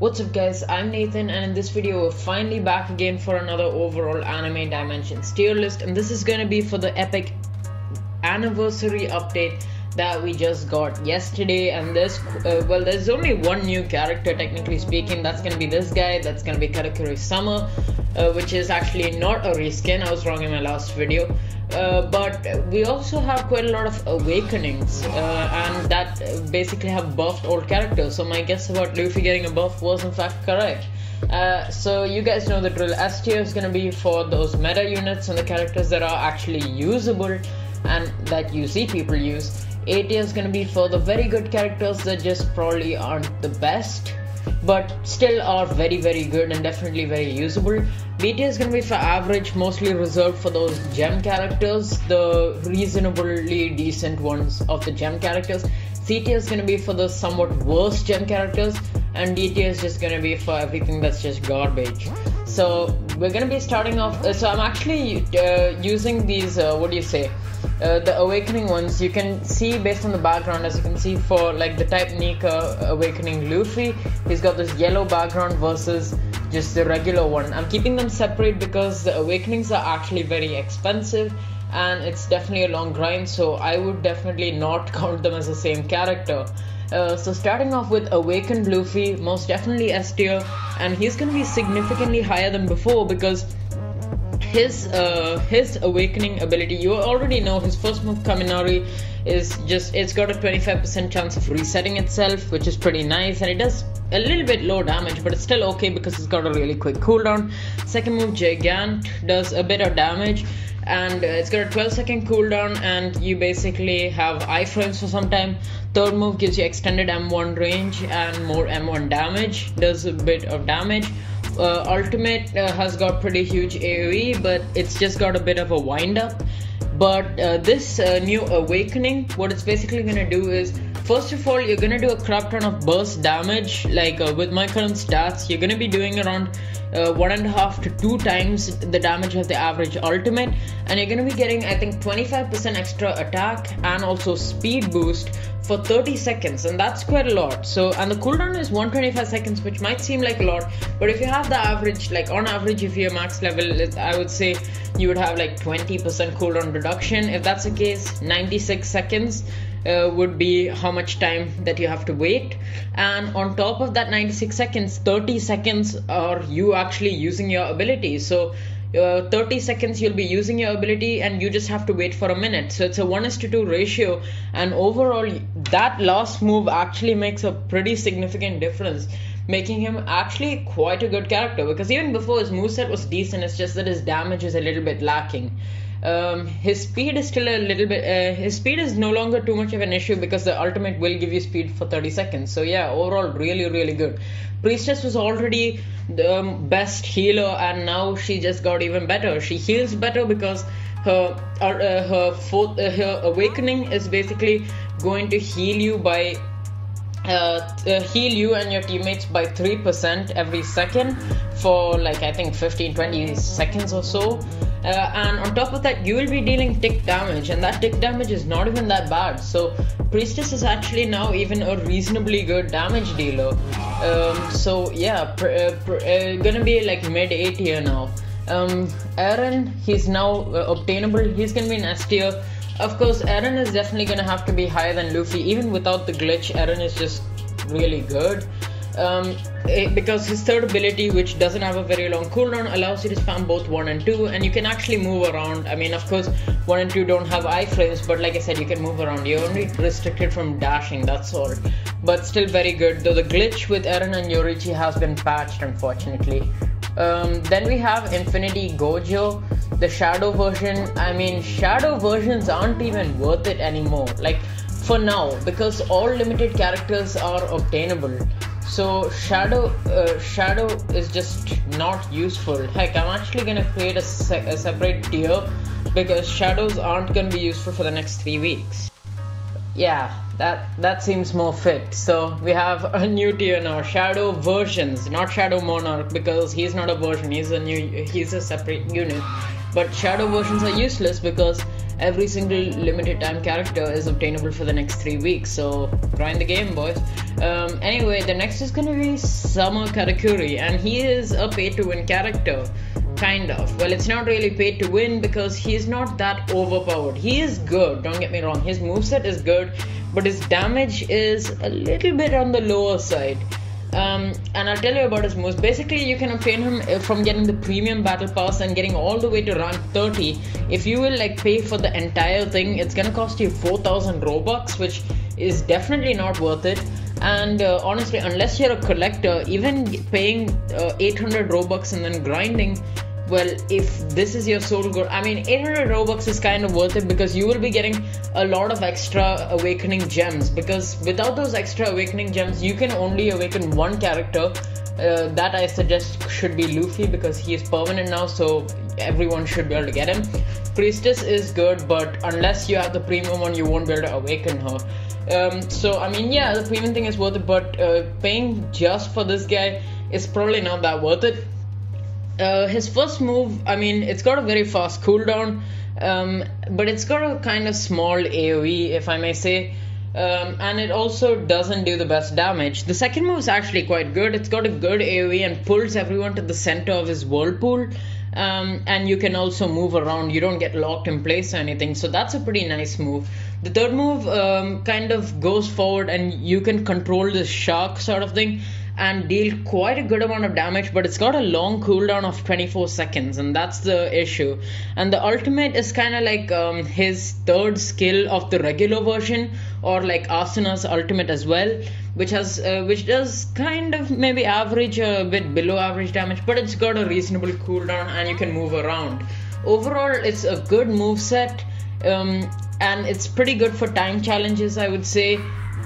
What's up guys, I'm Nathan and in this video we're finally back again for another overall anime dimensions tier list and this is gonna be for the epic anniversary update that we just got yesterday and this uh, well there's only one new character technically speaking. That's gonna be this guy. That's gonna be Katakuri Summer uh, which is actually not a reskin. I was wrong in my last video. Uh, but we also have quite a lot of awakenings uh, and that basically have buffed old characters. So my guess about Luffy getting a buff was in fact correct. Uh, so you guys know the drill. S tier is gonna be for those meta units and the characters that are actually usable and that you see people use A tier is gonna be for the very good characters that just probably aren't the best but still are very very good and definitely very usable BT is going to be for average, mostly reserved for those gem characters, the reasonably decent ones of the gem characters. CT is going to be for the somewhat worse gem characters, and DT is just going to be for everything that's just garbage. So we're going to be starting off. Uh, so I'm actually uh, using these. Uh, what do you say? Uh, the awakening ones you can see based on the background as you can see for like the type Nika awakening Luffy he's got this yellow background versus just the regular one. I'm keeping them separate because the awakenings are actually very expensive and it's definitely a long grind so I would definitely not count them as the same character. Uh, so starting off with awakened Luffy most definitely S tier and he's gonna be significantly higher than before because his uh, his awakening ability. You already know his first move Kaminari is just it's got a 25% chance of resetting itself which is pretty nice and it does a little bit low damage but it's still okay because it's got a really quick cooldown. Second move Gigant does a bit of damage and uh, it's got a 12 second cooldown and you basically have iframes for some time. Third move gives you extended m1 range and more m1 damage does a bit of damage uh, ultimate uh, has got pretty huge aoe but it's just got a bit of a wind up but uh, this uh, new awakening what it's basically gonna do is first of all you're gonna do a crap ton of burst damage like uh, with my current stats you're gonna be doing around uh, one and a half to two times the damage of the average ultimate and you're gonna be getting i think 25% extra attack and also speed boost for 30 seconds and that's quite a lot. So and the cooldown is 125 seconds which might seem like a lot but if you have the average like on average if you're max level i would say you would have like 20% cooldown reduction. If that's the case 96 seconds uh, would be how much time that you have to wait. And on top of that 96 seconds 30 seconds are you actually using your ability. So uh, 30 seconds you'll be using your ability and you just have to wait for a minute. So it's a 1 is to 2 ratio. And overall that last move actually makes a pretty significant difference making him actually quite a good character. Because even before his moveset was decent. It's just that his damage is a little bit lacking um, his speed is still a little bit uh, his speed is no longer too much of an issue because the ultimate will give you speed for 30 seconds. So yeah overall really really good. Priestess was already the um, best healer and now she just got even better. She heals better because her uh, her fourth uh, her awakening is basically going to heal you by uh, uh, heal you and your teammates by 3% every second for like I think 15 20 seconds or so. Uh, and on top of that, you will be dealing tick damage, and that tick damage is not even that bad. So, Priestess is actually now even a reasonably good damage dealer. Um, so, yeah, pr- uh, pr- uh, gonna be like mid 8 here now. Um, Eren, he's now uh, obtainable, he's gonna be an S tier of course, Eren is definitely gonna have to be higher than Luffy. Even without the glitch, Eren is just really good. Um, it, because his third ability, which doesn't have a very long cooldown, allows you to spam both 1 and 2, and you can actually move around. I mean, of course, 1 and 2 don't have iframes, but like I said, you can move around. You're only restricted from dashing, that's all. But still very good, though the glitch with Eren and Yoriichi has been patched, unfortunately. Um, then we have Infinity Gojo, the Shadow version. I mean, Shadow versions aren't even worth it anymore. Like, for now, because all limited characters are obtainable. So Shadow, uh, Shadow is just not useful. Heck, I'm actually gonna create a, se- a separate tier because shadows aren't gonna be useful for the next three weeks. Yeah, that that seems more fit. So we have a new tier now, Shadow versions, not Shadow Monarch because he's not a version. He's a new, he's a separate unit. But Shadow versions are useless because every single limited time character is obtainable for the next three weeks. So grind the game, boys. Um, anyway, the next is gonna be Summer Katakuri, and he is a pay to win character. Kind of. Well, it's not really paid to win because he's not that overpowered. He is good, don't get me wrong. His moveset is good, but his damage is a little bit on the lower side. Um, and I'll tell you about his moves. Basically, you can obtain him uh, from getting the premium battle pass and getting all the way to rank 30. If you will like pay for the entire thing, it's gonna cost you 4,000 robux, which is definitely not worth it. And uh, honestly, unless you're a collector, even paying uh, 800 robux and then grinding well if this is your sole goal i mean 800 robux is kind of worth it because you will be getting a lot of extra awakening gems because without those extra awakening gems you can only awaken one character. Uh, that i suggest should be luffy because he is permanent now so everyone should be able to get him. Priestess is good but unless you have the premium one you won't be able to awaken her. Um, so i mean yeah the premium thing is worth it but uh, paying just for this guy is probably not that worth it uh, his first move, I mean, it's got a very fast cooldown, um, but it's got a kind of small AoE, if I may say. Um, and it also doesn't do the best damage. The second move is actually quite good. It's got a good AoE and pulls everyone to the center of his whirlpool. Um, and you can also move around. You don't get locked in place or anything. So that's a pretty nice move. The third move um, kind of goes forward and you can control the shark sort of thing and deal quite a good amount of damage, but it's got a long cooldown of 24 seconds, and that's the issue. And the ultimate is kind of like um, his third skill of the regular version, or like Asuna's ultimate as well, which has uh, which does kind of maybe average a bit below average damage, but it's got a reasonable cooldown and you can move around. Overall, it's a good move set. Um, and it's pretty good for time challenges, I would say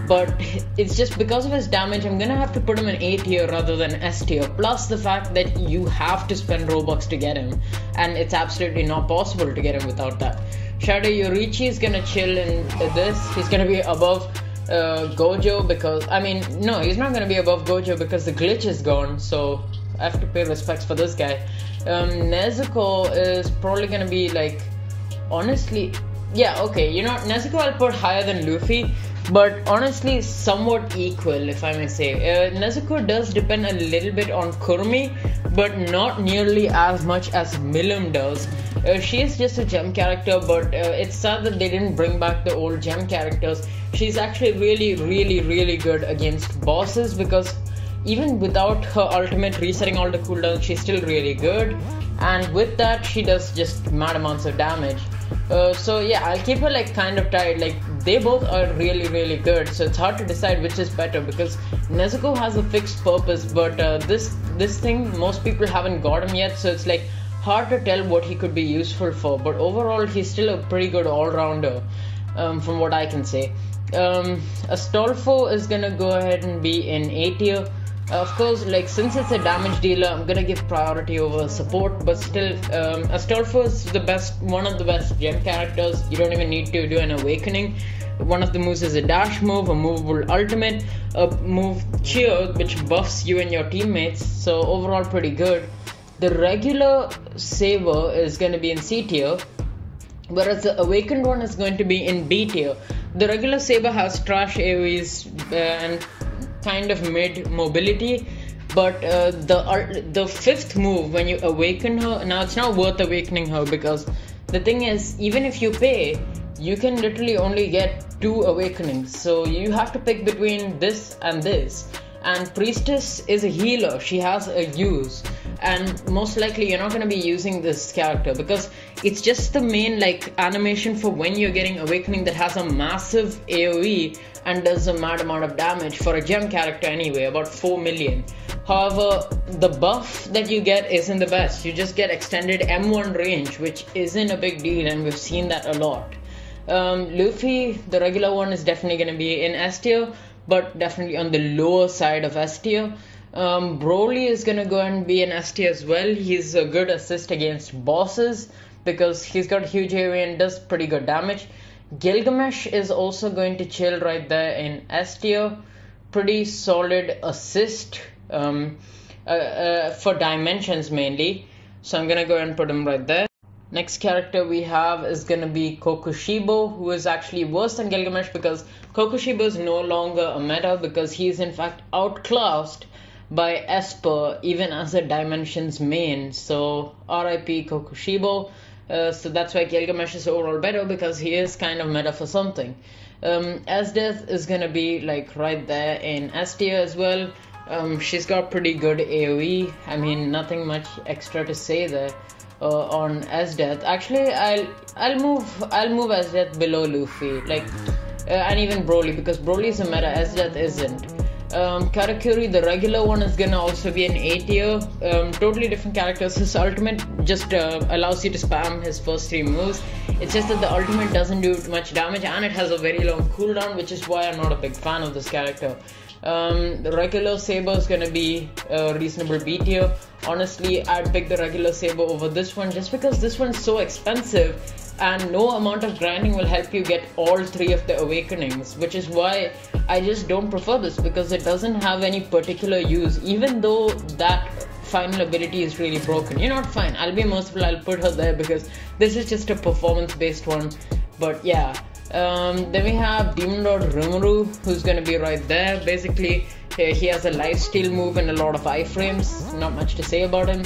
but it's just because of his damage i'm gonna have to put him in a tier rather than s tier. Plus the fact that you have to spend robux to get him and it's absolutely not possible to get him without that. Shadow yoriichi is gonna chill in this. He's gonna be above uh, gojo because i mean no he's not gonna be above gojo because the glitch is gone so i have to pay respects for this guy. Um, nezuko is probably gonna be like honestly yeah okay you know nezuko i'll put higher than luffy but honestly somewhat equal if i may say. Uh, nezuko does depend a little bit on kurumi but not nearly as much as milim does. Uh, she is just a gem character but uh, it's sad that they didn't bring back the old gem characters. She's actually really really really good against bosses because even without her ultimate resetting all the cooldowns she's still really good. And with that she does just mad amounts of damage uh, so yeah i'll keep her like kind of tight like they both are really really good. So it's hard to decide which is better because nezuko has a fixed purpose but uh, this this thing most people haven't got him yet. So it's like hard to tell what he could be useful for. But overall he's still a pretty good all-rounder um, from what i can say. Um, Astolfo is gonna go ahead and be in A tier of course like since it's a damage dealer i'm gonna give priority over support but still um, astolfo is the best one of the best gem characters. You don't even need to do an awakening. One of the moves is a dash move a movable ultimate a move cheer which buffs you and your teammates so overall pretty good. The regular saber is going to be in c tier whereas the awakened one is going to be in b tier. The regular saber has trash aoes uh, and kind of mid mobility but uh, the uh, the fifth move when you awaken her now it's not worth awakening her because the thing is even if you pay you can literally only get two awakenings. So you have to pick between this and this. And priestess is a healer. She has a use. And most likely you're not going to be using this character because it's just the main like animation for when you're getting awakening that has a massive aoe and does a mad amount of damage for a gem character anyway, about 4 million. However, the buff that you get isn't the best. You just get extended M1 range, which isn't a big deal, and we've seen that a lot. Um, Luffy, the regular one, is definitely going to be in S tier, but definitely on the lower side of S tier. Um, Broly is going to go and be an S tier as well. He's a good assist against bosses because he's got huge area and does pretty good damage. Gilgamesh is also going to chill right there in S tier. Pretty solid assist um, uh, uh, for dimensions mainly. So I'm gonna go and put him right there. Next character we have is gonna be Kokushibo, who is actually worse than Gilgamesh because Kokushibo is no longer a meta because he is in fact outclassed by Esper even as a Dimensions main. So RIP Kokushibo. Uh, so that's why Gilgamesh is overall better because he is kind of meta for something. Um, Esdeath is gonna be like right there in tier as well. Um, she's got pretty good AoE. I mean, nothing much extra to say there uh, on Esdeath. Actually, I'll I'll move I'll move Esdeath below Luffy, like, uh, and even Broly because Broly is a meta. Esdeath isn't. Um, Katakuri, the regular one, is gonna also be an A tier. Um, totally different characters. His ultimate just uh, allows you to spam his first three moves. It's just that the ultimate doesn't do much damage and it has a very long cooldown, which is why I'm not a big fan of this character. Um, the regular Saber is gonna be a reasonable B tier. Honestly, I'd pick the regular Saber over this one just because this one's so expensive and no amount of grinding will help you get all three of the awakenings, which is why I just don't prefer this because it doesn't have any particular use, even though that final ability is really broken. You're not fine. I'll be merciful, I'll put her there because this is just a performance based one. But yeah, um, then we have Demon Lord Rimuru, who's gonna be right there. Basically, he has a lifesteal move and a lot of iframes. Not much to say about him.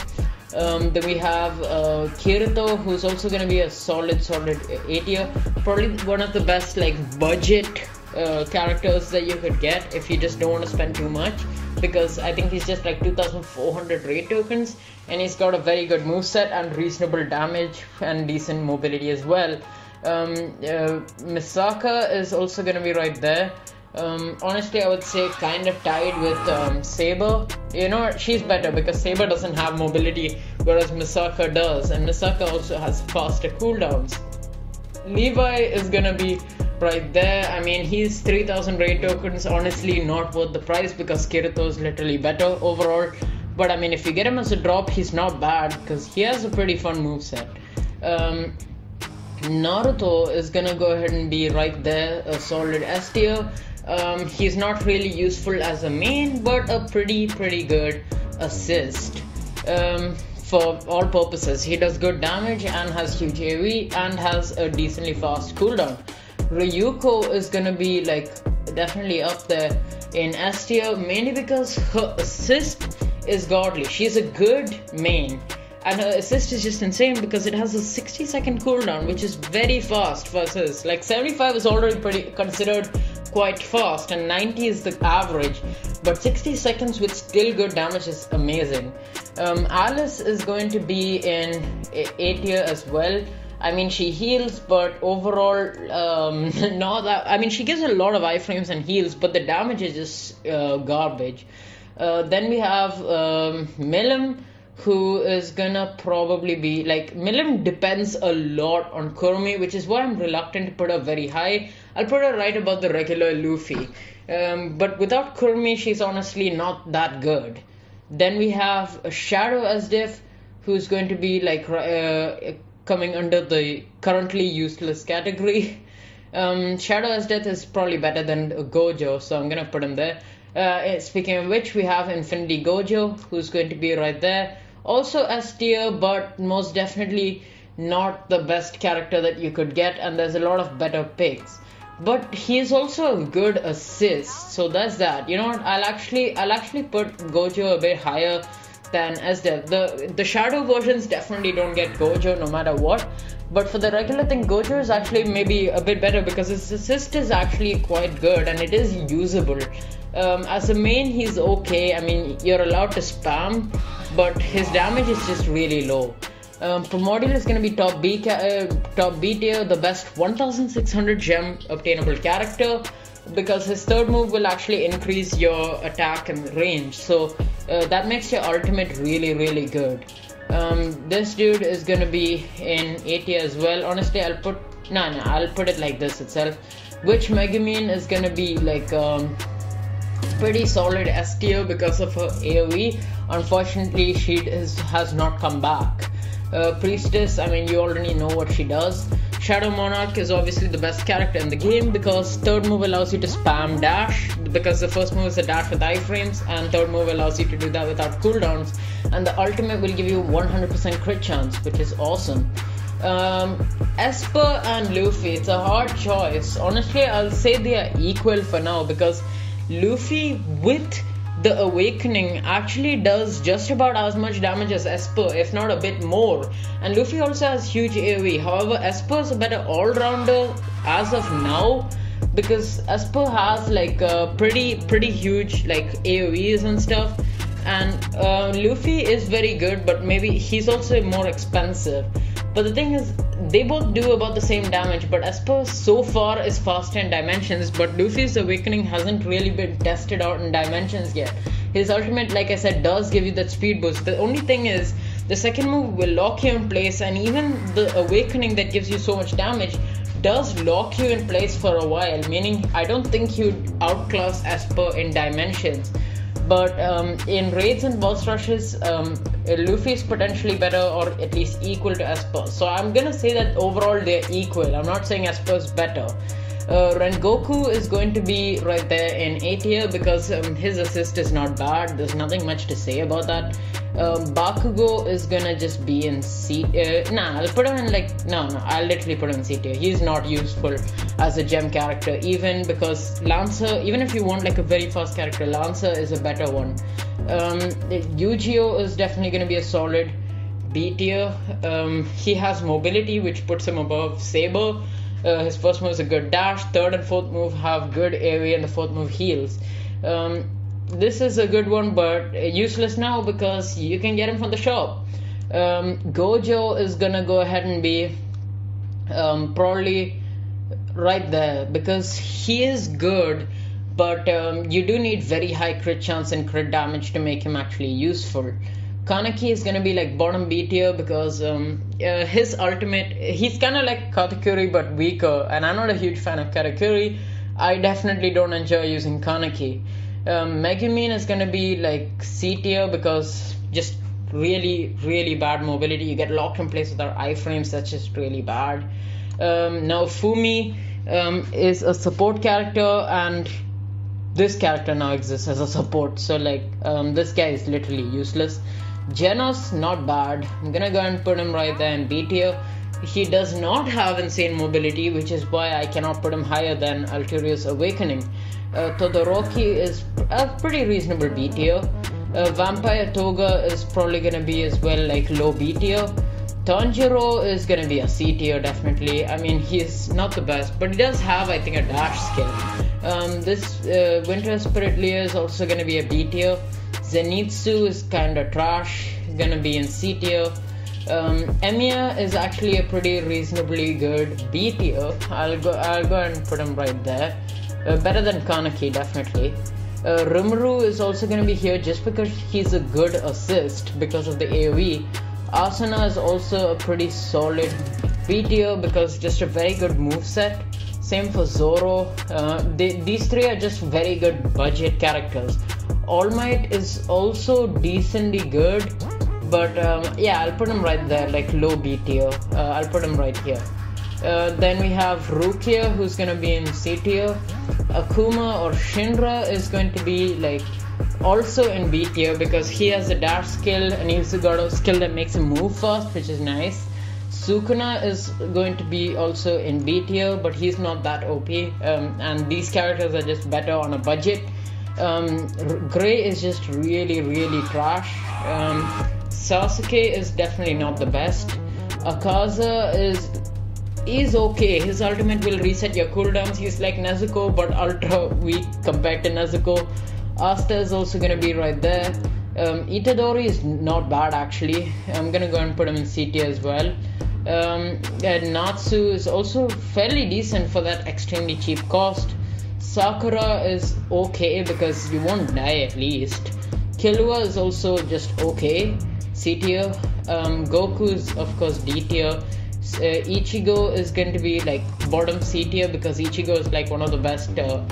Um, then we have uh, Kirito, who's also gonna be a solid, solid A tier. Probably one of the best like budget uh, characters that you could get if you just don't want to spend too much. Because I think he's just like 2,400 raid tokens, and he's got a very good move set and reasonable damage and decent mobility as well. Um, uh, Misaka is also gonna be right there. Um, honestly, I would say kind of tied with um, Saber. You know, she's better because Saber doesn't have mobility, whereas Misaka does, and Misaka also has faster cooldowns. Levi is gonna be right there. I mean, he's 3000 raid tokens, honestly, not worth the price because Kirito is literally better overall. But I mean, if you get him as a drop, he's not bad because he has a pretty fun move set. Um, Naruto is gonna go ahead and be right there, a solid S tier. Um, he's not really useful as a main, but a pretty pretty good assist. Um, for all purposes, he does good damage and has huge AoE and has a decently fast cooldown. Ryuko is gonna be like definitely up there in S tier mainly because her assist is godly. She's a good main and her assist is just insane because it has a 60 second cooldown which is very fast versus like 75 is already pretty considered quite fast and 90 is the average but 60 seconds with still good damage is amazing um, alice is going to be in a tier as well I mean, she heals, but overall, um, not that. I mean, she gives a lot of iframes and heals, but the damage is just uh, garbage. Uh, then we have um, who is gonna probably be like Milim depends a lot on Kurumi, which is why I'm reluctant to put her very high. I'll put her right above the regular Luffy. Um, but without Kurumi, she's honestly not that good. Then we have Shadow Esdeath, who's going to be like uh, coming under the currently useless category. Um, Shadow Esdeath is probably better than Gojo, so I'm gonna put him there. Uh, speaking of which, we have Infinity Gojo, who's going to be right there also S tier, but most definitely not the best character that you could get, and there's a lot of better picks. But he is also a good assist, so that's that. You know what? I'll actually I'll actually put Gojo a bit higher than Esdeath. The the shadow versions definitely don't get Gojo no matter what. But for the regular thing, Gojo is actually maybe a bit better because his assist is actually quite good and it is usable. Um, as a main, he's okay. I mean, you're allowed to spam, but his damage is just really low. Um, Primordial is going to be top B, uh, top B tier, the best 1600 gem obtainable character because his third move will actually increase your attack and range. So uh, that makes your ultimate really, really good. Um, this dude is going to be in A tier as well. Honestly, I'll put no, no, I'll put it like this itself. Which Megumin is going to be like um, pretty solid S tier because of her AoE. Unfortunately, she is, has not come back. Uh, Priestess, I mean, you already know what she does. Shadow Monarch is obviously the best character in the game because third move allows you to spam dash because the first move is a dash with iframes and third move allows you to do that without cooldowns and the ultimate will give you 100% crit chance which is awesome. Um, Esper and Luffy, it's a hard choice. Honestly, I'll say they are equal for now because Luffy with the awakening actually does just about as much damage as Esper, if not a bit more. And Luffy also has huge AoE. However, Esper is a better all-rounder as of now because Esper has like a pretty pretty huge like AoEs and stuff. And uh, Luffy is very good, but maybe he's also more expensive. But the thing is, they both do about the same damage, but Esper so far is faster in dimensions, but Luffy's awakening hasn't really been tested out in dimensions yet. His ultimate, like I said, does give you that speed boost. The only thing is, the second move will lock you in place, and even the awakening that gives you so much damage does lock you in place for a while, meaning I don't think you'd outclass Esper in dimensions. But um, in raids and boss rushes, um, Luffy is potentially better or at least equal to Esper. So I'm gonna say that overall they're equal. I'm not saying Esper is better. Uh, Rengoku is going to be right there in A tier because um, his assist is not bad. There's nothing much to say about that. Um, Bakugo is gonna just be in C. Uh, nah, I'll put him in like no, no. I'll literally put him in C tier. He's not useful as a gem character, even because Lancer. Even if you want like a very fast character, Lancer is a better one. Um, Eugeo is definitely gonna be a solid B tier. Um, he has mobility, which puts him above Saber. Uh, his first move is a good dash. Third and fourth move have good AoE, and the fourth move heals. Um, this is a good one, but useless now because you can get him from the shop. Um, Gojo is gonna go ahead and be um, probably right there because he is good, but um, you do need very high crit chance and crit damage to make him actually useful. Kaneki is gonna be like bottom B tier because um, uh, his ultimate he's kind of like Katakuri but weaker, and I'm not a huge fan of Katakuri. I definitely don't enjoy using Kaneki. Um, Megumin is gonna be like C tier because just really really bad mobility. You get locked in place with our iframes. That's just really bad. Um, now Fumi um, is a support character and this character now exists as a support. So like um, this guy is literally useless. Genos not bad. I'm gonna go and put him right there in B tier. He does not have insane mobility, which is why I cannot put him higher than Alteria's Awakening. Uh, Todoroki is a pretty reasonable B tier. Uh, Vampire Toga is probably gonna be as well like low B tier. Tanjiro is gonna be a C tier definitely. I mean he's not the best, but he does have I think a dash skill. Um, this uh, Winter Spirit Leer is also gonna be a B tier. Zenitsu is kinda trash, gonna be in C tier. Um, Emiya is actually a pretty reasonably good B tier. I'll go I'll go and put him right there. Uh, better than Kaneki definitely. Uh, is also going to be here just because he's a good assist because of the AoE. Asuna is also a pretty solid B tier because just a very good move set. Same for Zoro. Uh, they, these three are just very good budget characters. All Might is also decently good, but um, yeah, I'll put him right there, like low B tier. Uh, I'll put him right here. Uh, then we have Rukia, who's gonna be in C tier. Akuma or Shinra is going to be like also in B tier because he has a dash skill and he's got a skill that makes him move fast, which is nice. Sukuna is going to be also in B tier, but he's not that OP. Um, and these characters are just better on a budget. Um, Gray is just really, really trash. Um, Sasuke is definitely not the best. Akaza is is okay. His ultimate will reset your cooldowns. He's like Nezuko, but ultra weak compared to Nezuko. Asta is also gonna be right there. Um, Itadori is not bad actually. I'm gonna go and put him in CT as well. Um, Natsu is also fairly decent for that extremely cheap cost. Sakura is okay because you won't die at least. Killua is also just okay. C tier. Um, Goku is of course D tier. Uh, Ichigo is going to be like bottom C tier because Ichigo is like one of the best uh,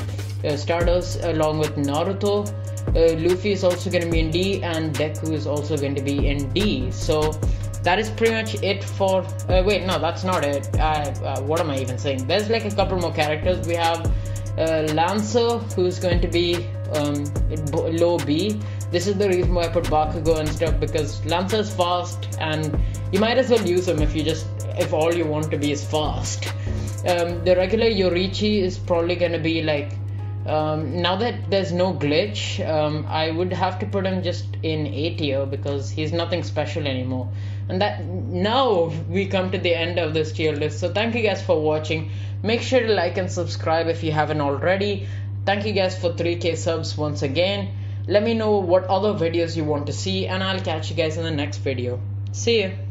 uh, starters along with Naruto. Uh, Luffy is also going to be in D and Deku is also going to be in D. So that is pretty much it for. Uh, wait, no, that's not it. Uh, what am I even saying? There's like a couple more characters. We have Lancer, who's going to be um, low B. This is the reason why I put Bakugo and stuff because Lancer's fast and you might as well use him if you just if all you want to be is fast. Um, the regular Yoriichi is probably gonna be like um, now that there's no glitch, um, I would have to put him just in A tier because he's nothing special anymore. And that now we come to the end of this tier list. So thank you guys for watching. Make sure to like and subscribe if you haven't already. Thank you guys for 3k subs once again. Let me know what other videos you want to see and I'll catch you guys in the next video. See you.